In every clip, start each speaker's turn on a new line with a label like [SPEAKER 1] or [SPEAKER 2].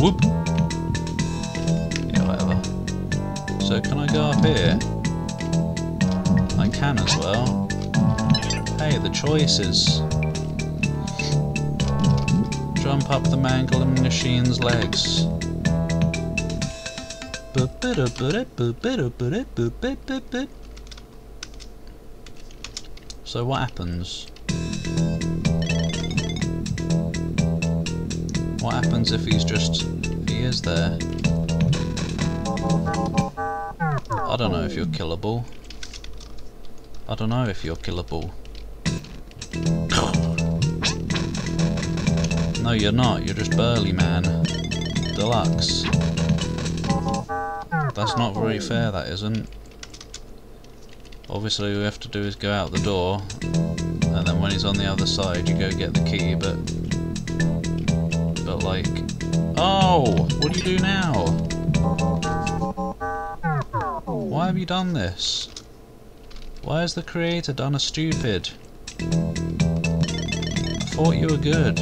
[SPEAKER 1] Whoop. Yeah, whatever. So can I go up here? I can as well. Hey, the choices. Jump up the mangling machine's legs. So what happens? What happens if he's just... he is there? I don't know if you're killable. I don't know if you're killable. no, you're not. You're just Burly Man. Deluxe. That's not very fair, that isn't. Obviously, all we have to do is go out the door, and then when he's on the other side, you go get the key, but... Like... Oh! What do you do now? Why have you done this? Why has the creator done a stupid? I thought you were good.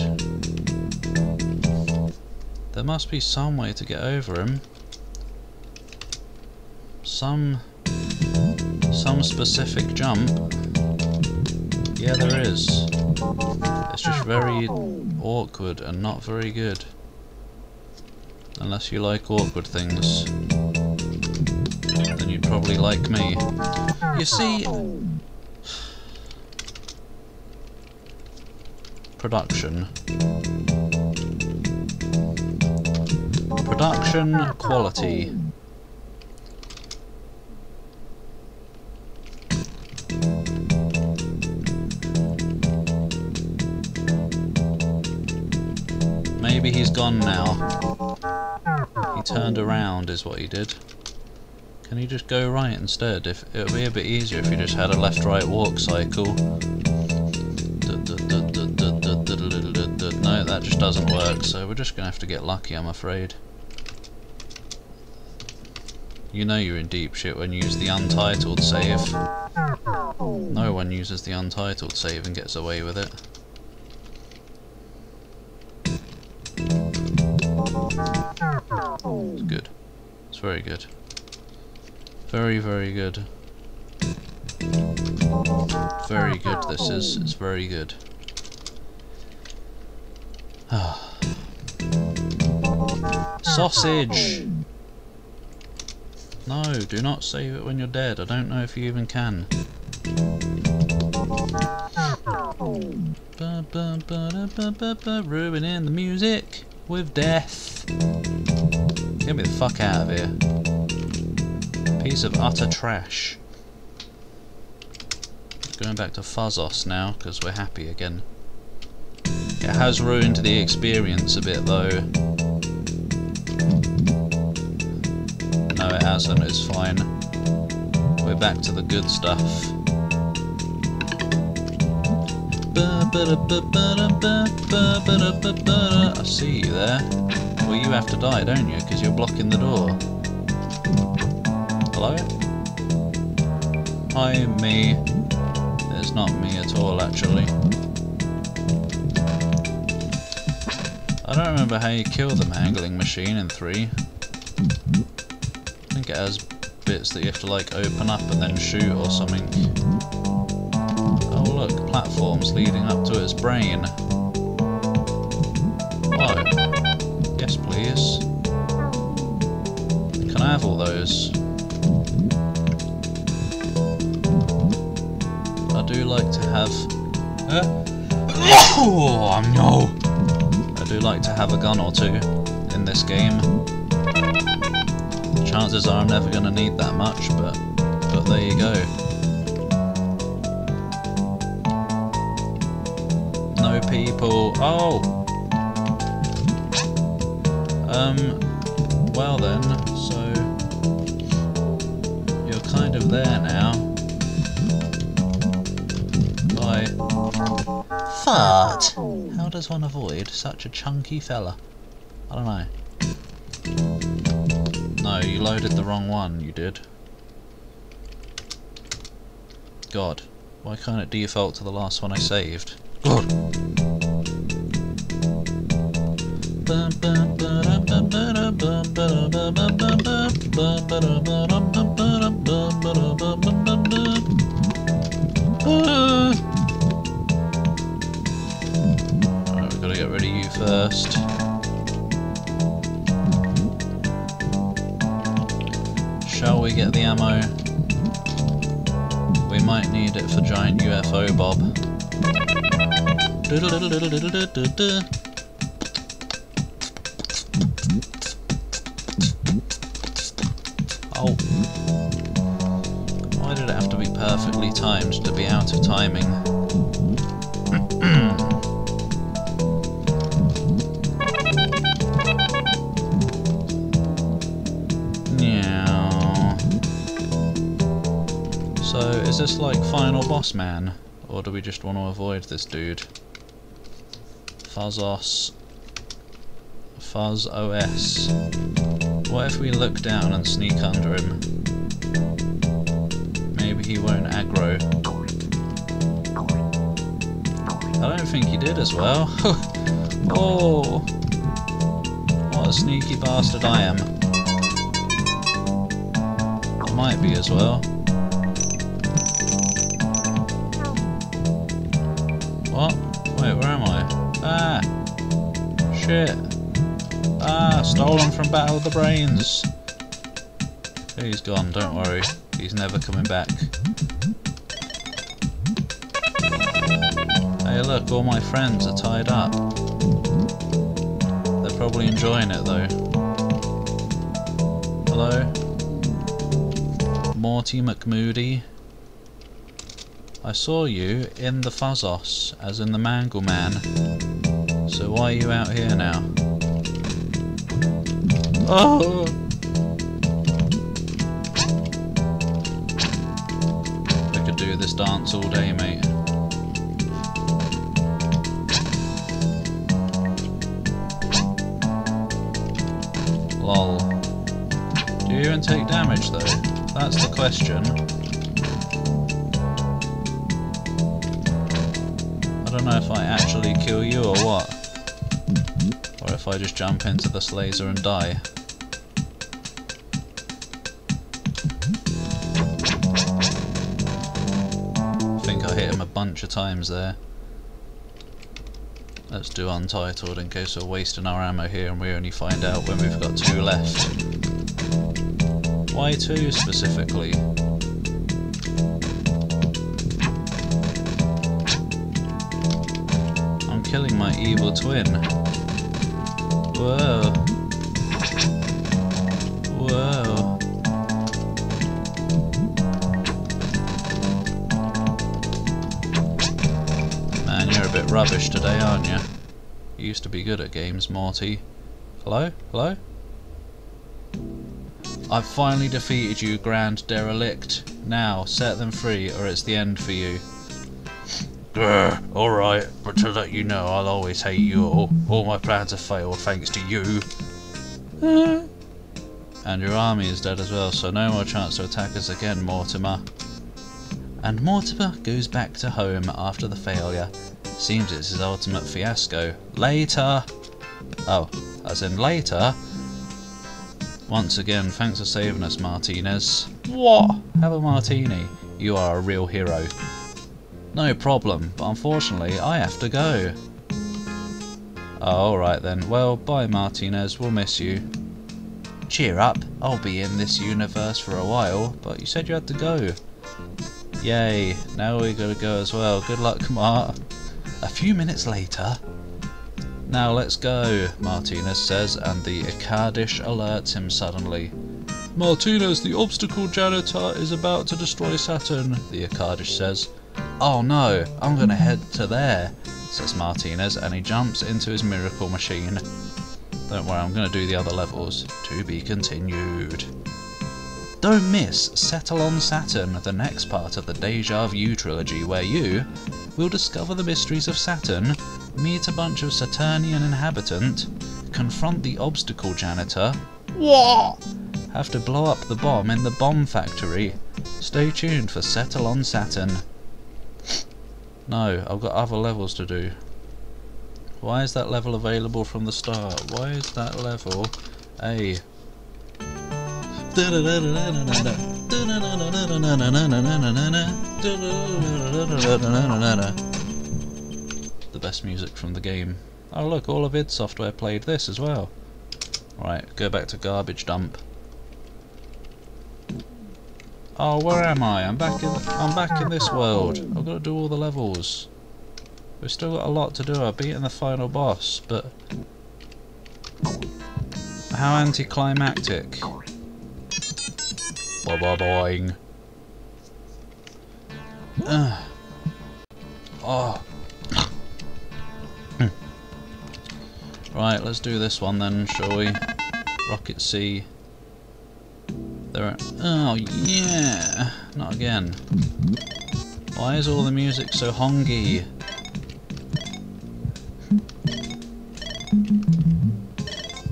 [SPEAKER 1] There must be some way to get over him. Some... Some specific jump. Yeah, there is. It's just oh. very awkward and not very good. Unless you like awkward things. Then you'd probably like me. You see... Production. Production quality. He's gone now. He turned around is what he did. Can you just go right instead? If it would be a bit easier if you just had a left-right walk cycle. No, that just doesn't work, so we're just gonna have to get lucky, I'm afraid. You know you're in deep shit when you use the untitled save. No one uses the untitled save and gets away with it. Very good. Very, very good. Very good this is. It's very good. Sausage! No, do not save it when you're dead. I don't know if you even can. Ba, ba, ba, ruining the music with death. Get me the fuck out of here. Piece of utter trash. Going back to Fuzzos now, because we're happy again. It has ruined the experience a bit though. No it hasn't, it's fine. We're back to the good stuff. I see you there. Well, you have to die, don't you? Because you're blocking the door. Hello? Hi, me. It's not me at all, actually. I don't remember how you kill the mangling machine in 3. I think it has bits that you have to like open up and then shoot or something. Oh look, platforms leading up to its brain. All those? I do like to have... Uh, oh no! I do like to have a gun or two in this game. Chances are I'm never going to need that much, but, but there you go. No people... Oh! Um, well then, so... You're kind of there now. Bye. Fart! How does one avoid such a chunky fella? I don't know. No, you loaded the wrong one, you did. God, why can't it default to the last one I saved? God! Alright, we've got to get rid of you first. Shall we get the ammo? We might need it for giant UFO Bob. Perfectly timed to be out of timing? Meow. So, is this like final boss man? Or do we just want to avoid this dude? Fuzzos. Fuzz OS. What if we look down and sneak under him? He won't aggro. I don't think he did as well. oh! What a sneaky bastard I am. I Might be as well. What? Wait, where am I? Ah! Shit! Ah, stolen from Battle of the Brains! He's gone, don't worry. He's never coming back. Hey look, all my friends are tied up. They're probably enjoying it though. Hello? Morty McMoody? I saw you in the Fuzzos, as in the Mangle Man. So why are you out here now? Oh! This dance all day, mate. Lol. Do you even take damage though? That's the question. I don't know if I actually kill you or what. Or if I just jump into this laser and die. Bunch of times there. Let's do untitled in case we're wasting our ammo here and we only find out when we've got two left. Why two specifically? I'm killing my evil twin. Whoa. Whoa. Rubbish today, aren't you? You used to be good at games, Morty. Hello? Hello? I've finally defeated you, Grand Derelict. Now, set them free, or it's the end for you. Grr, alright, but to let you know, I'll always hate you all. All my plans have failed thanks to you. and your army is dead as well, so no more chance to attack us again, Mortimer. And Mortimer goes back to home after the failure. Seems it's his ultimate fiasco. Later! Oh, as in later? Once again, thanks for saving us, Martinez. What? Have a martini. You are a real hero. No problem, but unfortunately I have to go. Oh, alright then. Well, bye Martinez, we'll miss you. Cheer up, I'll be in this universe for a while, but you said you had to go. Yay, now we gotta go as well. Good luck, Mart. A few minutes later. Now let's go, Martinez says, and the Akkadish alerts him suddenly. Martinez, the obstacle janitor is about to destroy Saturn, the Akkadish says. Oh no, I'm gonna mm-hmm. head to there, says Martinez, and he jumps into his miracle machine. Don't worry, I'm gonna do the other levels. To be continued. Don't miss Settle on Saturn, the next part of the Deja View trilogy, where you will discover the mysteries of Saturn, meet a bunch of Saturnian inhabitant, confront the obstacle janitor, what? Have to blow up the bomb in the bomb factory. Stay tuned for Settle on Saturn. No, I've got other levels to do. Why is that level available from the start? Why is that level a The best music from the game. Oh look, all of id Software played this as well. Right, go back to garbage dump. Oh, where am I? I'm back in. I'm back in this world. I've got to do all the levels. We've still got a lot to do. I've beaten the final boss, but how anticlimactic. Boing boing. Uh. Oh. right, let's do this one then, shall we? Rocket C. There are, oh yeah, not again. Why is all the music so hongy?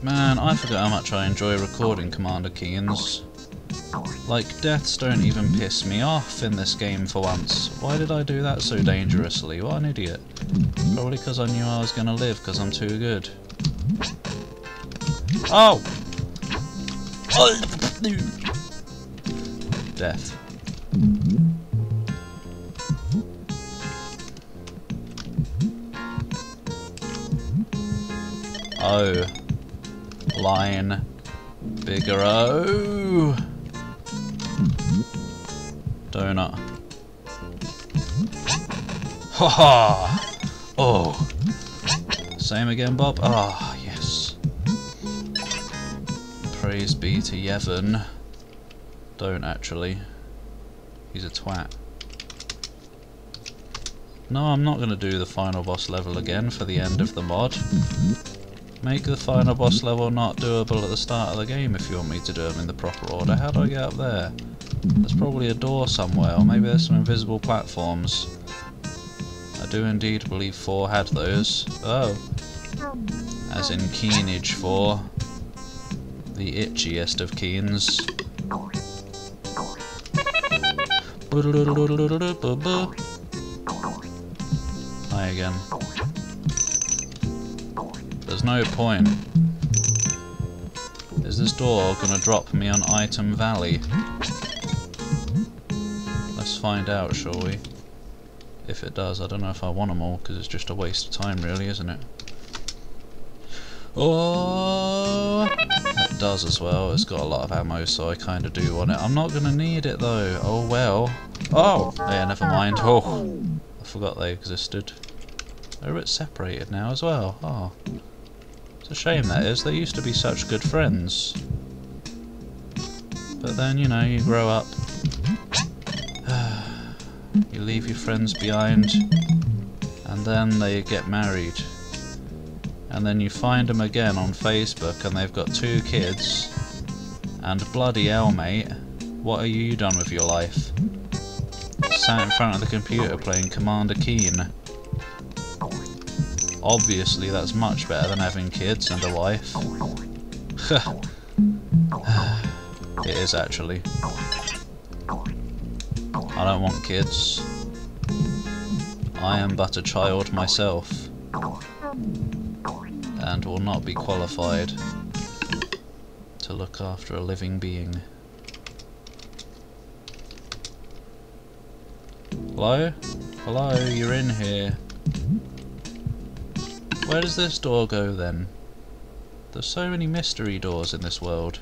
[SPEAKER 1] Man, I forgot how much I enjoy recording Commander Keens. Like, deaths don't even piss me off in this game for once. Why did I do that so dangerously? What an idiot. Probably because I knew I was going to live because I'm too good. Oh! Death. Oh. Line. Bigger-o. Donut. Ha ha! Oh. Same again, Bob? Ah, oh, yes. Praise be to Yevon. Don't actually. He's a twat. No, I'm not going to do the final boss level again for the end of the mod. Make the final boss level not doable at the start of the game if you want me to do them in the proper order. How do I get up there? There's probably a door somewhere, or maybe there's some invisible platforms. I do indeed believe 4 had those. Oh. As in Keenage 4. The itchiest of Keens. Hi again. There's no point. Is this door gonna drop me on Item Valley? Let's find out, shall we? If it does, I don't know if I want them all, because it's just a waste of time really, isn't it? Oh, it does as well. It's got a lot of ammo, so I kind of do want it. I'm not going to need it though. Oh well. Oh, yeah, never mind. Oh, I forgot they existed. They're a bit separated now as well. Oh, it's a shame that is. They used to be such good friends. But then, you know, you grow up. you leave your friends behind. And then they get married and then you find them again on Facebook and they've got two kids and bloody hell mate what are you done with your life sat in front of the computer playing Commander Keen obviously that's much better than having kids and a wife it is actually I don't want kids I am but a child myself and will not be qualified to look after a living being. Hello? Hello, you're in here. Where does this door go then? There's so many mystery doors in this world.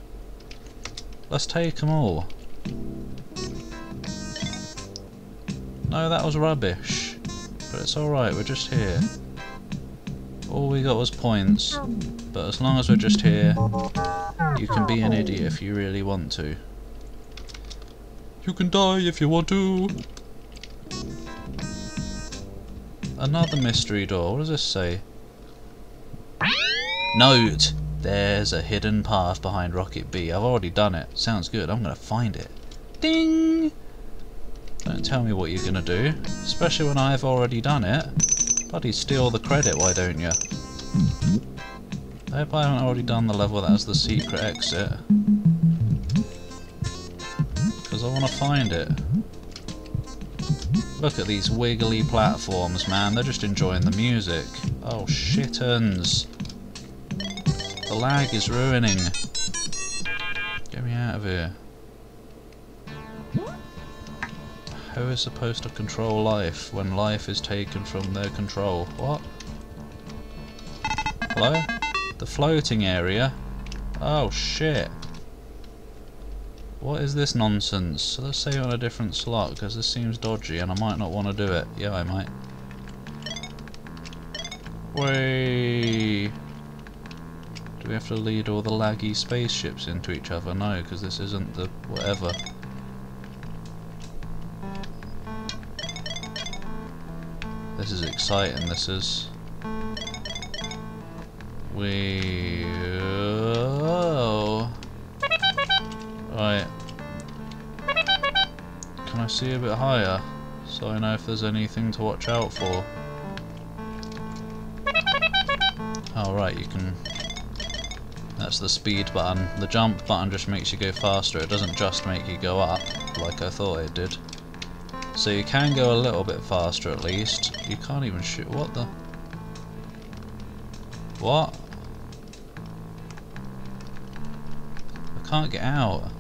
[SPEAKER 1] Let's take them all. No, that was rubbish. But it's alright, we're just here. All we got was points, but as long as we're just here, you can be an idiot if you really want to. You can die if you want to. Another mystery door. What does this say? Note! There's a hidden path behind Rocket B. I've already done it. Sounds good. I'm going to find it. Ding! Don't tell me what you're going to do. Especially when I've already done it. Bloody steal the credit, why don't you? I hope I haven't already done the level that has the secret exit. Because I want to find it. Look at these wiggly platforms, man. They're just enjoying the music. Oh, shittens. The lag is ruining. Get me out of here. Who is supposed to control life when life is taken from their control? What? Hello? The floating area? Oh shit. What is this nonsense? Let's save on a different slot because this seems dodgy and I might not want to do it. Yeah, I might. Way. Do we have to lead all the laggy spaceships into each other? No, because this isn't the whatever. This is exciting, this is. We... Oh. Right. Can I see a bit higher? So I know if there's anything to watch out for. Oh right, you can... That's the speed button. The jump button just makes you go faster, it doesn't just make you go up, like I thought it did. So you can go a little bit faster at least. You can't even shoot... What the... What? I can't get out.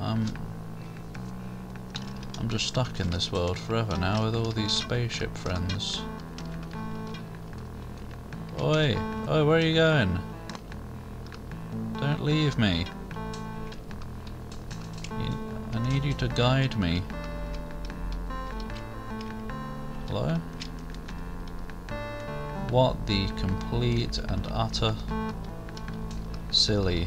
[SPEAKER 1] I'm I'm just stuck in this world forever now with all these spaceship friends. Oi! Oi, where are you going? Don't leave me. I need you to guide me. Hello? What the complete and utter silly